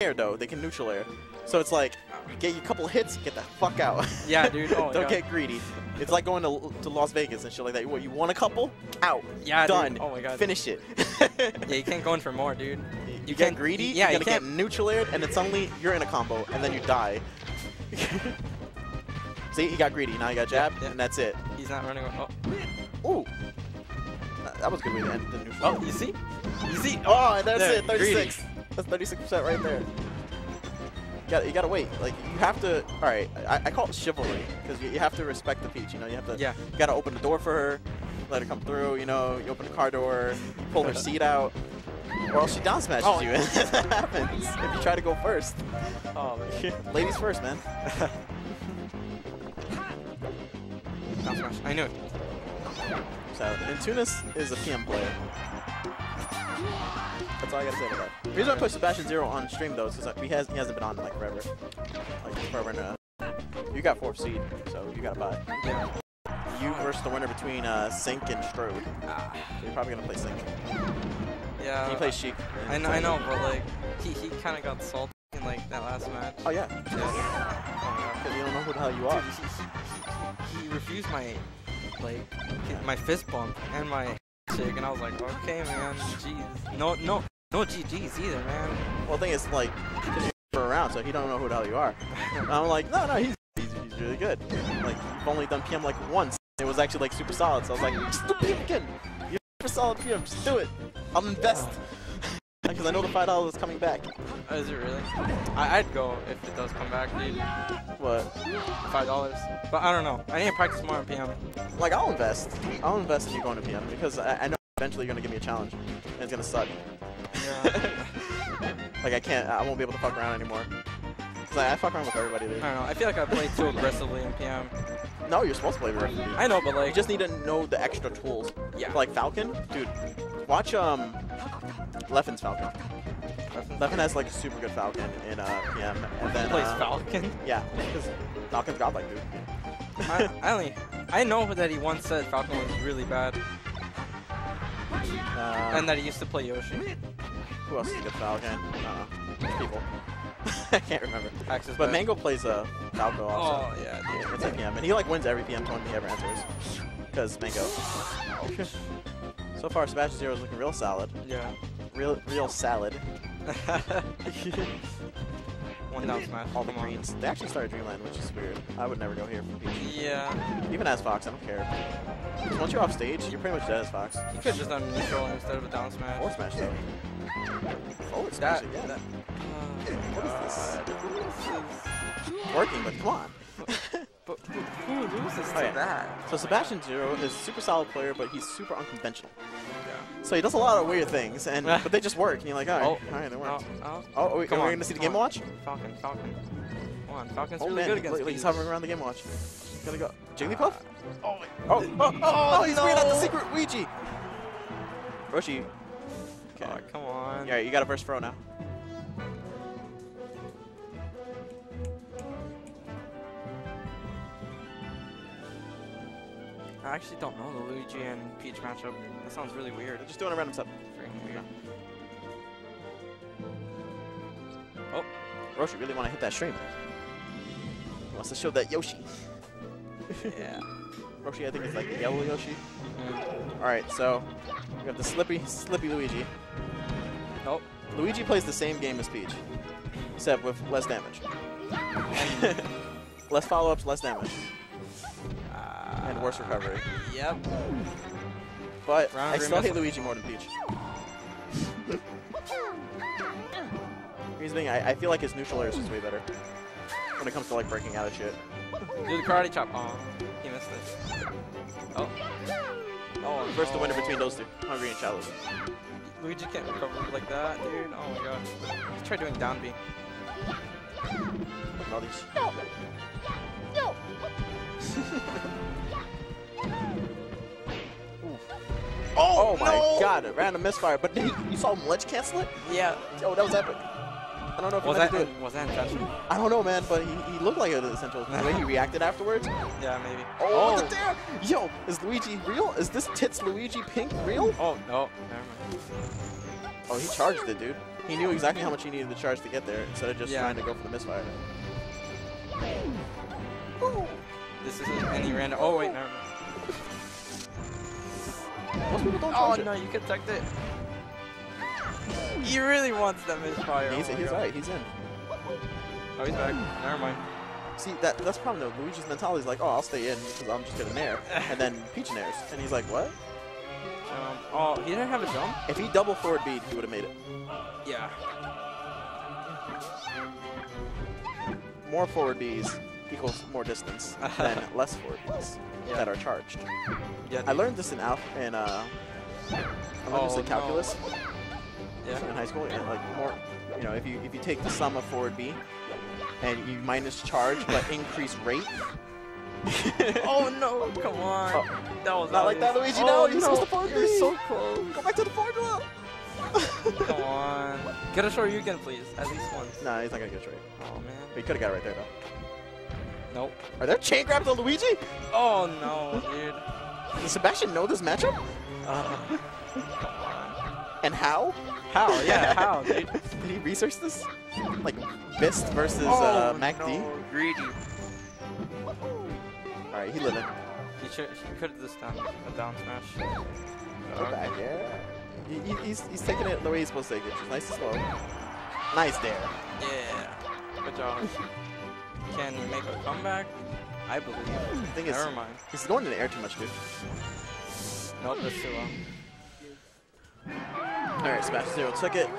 air though. They can neutral air. So it's like, get you a couple hits, get the fuck out. Yeah, dude. Oh, Don't God. get greedy. It's like going to, to Las Vegas and shit like that. What, you want a couple? Out. Yeah, Done. Dude. Oh my god. Finish it. Yeah, you can't go in for more, dude. You, You get greedy, yeah, you you get neutral aired, and then suddenly you're in a combo, and then you die. See, he got greedy. Now you got jab, yeah. and that's it. He's not running. Oh, Ooh. That- was good way to end the neutral. oh you see? You see? Oh, and that's There, it. 36. That's 36% right there. You gotta, you gotta wait. Like, you have to. Alright, I, I call it chivalry, because you, you have to respect the peach. You know, you have to. Yeah. You gotta open the door for her, let her come through. You know, you open the car door, pull her seat out, or else she down smashes Oh. you. that happens if you try to go first. Oh, man. Ladies first, man. Down smash. I knew it. So, Nintoonist is a PM player. That's all I gotta say about that. The reason I put Sebastian Zero on stream though is because he has he hasn't been on like forever, like forever and a. You got fourth seed, so you gotta buy. Yeah. You versus the winner between uh, Sink and Strode. Ah. So you're probably gonna play Sink. Yeah. He plays Sheik. I know, I know, but like, he, he kind of got salty in like that last match. Oh yeah, Yeah. Oh, you don't know who the hell you are. Dude, he, he, he, he refused my, like, my fist bump and my shake, and I was like, okay, man, jeez. No, no, no GGs either, man. Well, the thing is like, around, so he don't know who the hell you are. And I'm like, no, no, he's, he's he's really good. Like you've only done PM like once. It was actually like super solid. So I was like, just do PM again. You're super solid PM. Just do it. I'll invest. Because I know the five dollars is coming back. Oh, is it really? I, I'd go if it does come back, dude. What? Five dollars. But I don't know. I need to practice more on PM. Like I'll invest. I'll invest in you going to PM because I, I know eventually you're gonna give me a challenge, and it's gonna suck. Yeah. Like I can't. I won't be able to fuck around anymore. Cause I, fuck around with everybody, dude. I don't know. I feel like I play too aggressively in PM. No, you're supposed to play dude. I know, but like, You just need to know the extra tools. Yeah. Like Falcon, dude. Watch um, Leffen's Falcon. Leffen has like a super good Falcon in uh PM, and then plays uh, Falcon. Yeah, because Falcon's godlike, dude. I, I only, I know that he once said Falcon was really bad, Uh, and that he used to play Yoshi. who else is a good Falcon? Uh, people. I can't remember. Axis But bad. Mango plays uh, Falco also. Oh yeah, Yeah, dude. it's like PM, and he like wins every PM tournament he ever enters. Because Mango. so far, Sebastian Zero is looking real solid. Yeah. Real, real salad. One down smash. All the greens. They actually started Dreamland, which is weird. I would never go here from Peach. Yeah. Even as Fox, I don't care. once you're off stage, you're pretty much dead as Fox. You could have just done neutral instead of a down smash. Forward smash though. Forward smash That, again. that, uh, What is this? God. Working, but come on. But, who loses oh, to Oh, yeah. that? So Sebastian Zero is a super solid player, but he's super unconventional. Yeah. So he does a lot of weird things, and but they just work, and you're like, all right, Oh. all right, they work. Oh, oh. Oh, are we on, going to see the Game on. Watch? Falcon, Falcon. Come on, Falcon's Oh really man, good against look, he's hovering around the Game Watch. Gotta go. Jigglypuff? Uh, oh, oh, Oh, oh, oh, oh, he's bringing out the secret Ouija. Roshi. Okay. Oh, come on. Right, you got a first throw now. I actually don't know the Luigi and Peach matchup. That sounds really weird. Just doing a random step. Freaking weird. Oh, Roshi really want to hit that stream. He wants to show that Yoshi. yeah. Roshi, I think it's like the yellow Yoshi. Mm. All right, so we have the Slippy, Slippy Luigi. Nope. Luigi plays the same game as Peach, except with less damage. less follow-ups, less damage, and worse recovery. Yep. But Round I still hate. Luigi more than Peach. Reason being, I, I feel like his neutral air is just way better when it comes to like breaking out of shit. Do the karate chop. Oh, he missed it. Oh. Oh, First the winner between those two, Hungry and Shallow. Luigi can't recover like that, dude. Oh my god. Let's try doing down B. Look at all these. Oh, oh, my no! god, a random misfire. But he, you saw him ledge cancel it? Yeah. Oh, that was epic. I don't know if he Was meant that to do was that intentional? I don't know, man, but he, he looked like it essential. The way he reacted afterwards. Yeah, maybe. Oh, look at there! Yo, is Luigi real? Is this tits Luigi pink real? Oh no, never mind. Oh, he charged it, dude. He knew exactly how much he needed to charge to get there instead of just Yeah. trying to go for the misfire. This isn't any random. Oh wait, never mind. Most people don't Oh charge it. no, you can detect it. He really wants that misfire. He's, oh he's God. right. He's in. Oh, he's back. Never mind. See, that that's the problem though. Luigi's mentality is like, oh, I'll stay in because I'm just gonna nair, and then Peach nairs, and he's like, what? Jump. Oh, he didn't have a jump. If he double forward beat, he would have made it. Yeah. More forward Bs equals more distance than less forward Bs Yeah. that are charged. Yeah. I learned this in alpha in uh, I learned this Oh, in calculus Yeah. in high school. And like more, you know, if you if you take the sum of forward B and you minus charge but increase rate. oh no! Come on. Oh. That was Not like that, obvious. Luigi, no, Oh, you're supposed to forward You're so close. Go back to the formula. Come on. Get a short you can please. At least once. Nah, he's not gonna get a straight. Oh, oh man. But he could have got it right there though. Nope. Are there chain grabs on Luigi? Oh no, dude. Does Sebastian know this matchup? Uh, come on. And how? How? Yeah, how, dude? Did he research this? Like Bist versus oh, uh, MacD? no. Greedy. Alright, he living. He should. He could have just done a down smash. Go back, yeah. He, he- he's, he's taking it the way he's supposed to take it. Just nice and slow. Nice there. Yeah. Good job. Can he make a comeback? I believe. thing is- Never mind. He's going in the air too much, dude. Nope, that's too low. Alright, Smash Zero took it.